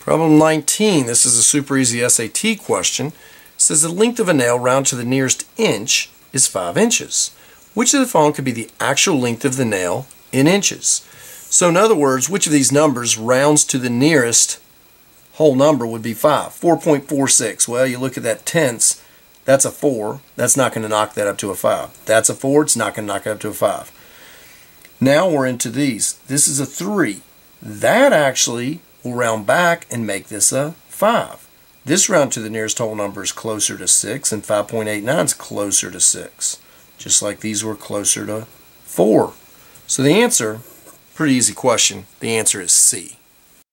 Problem 19, this is a super easy SAT question. It says the length of a nail round to the nearest inch is 5 inches. Which of the following could be the actual length of the nail in inches? So in other words, which of these numbers rounds to the nearest whole number would be 5? 4.46. Well, you look at that tenths, that's a 4. That's not going to knock that up to a 5. That's a 4. It's not going to knock it up to a 5. Now we're into these. This is a 3. That actually will round back and make this a 5. This round to the nearest whole number is closer to 6, and 5.89 is closer to 6. Just like these were closer to 4. So the answer, pretty easy question, the answer is C.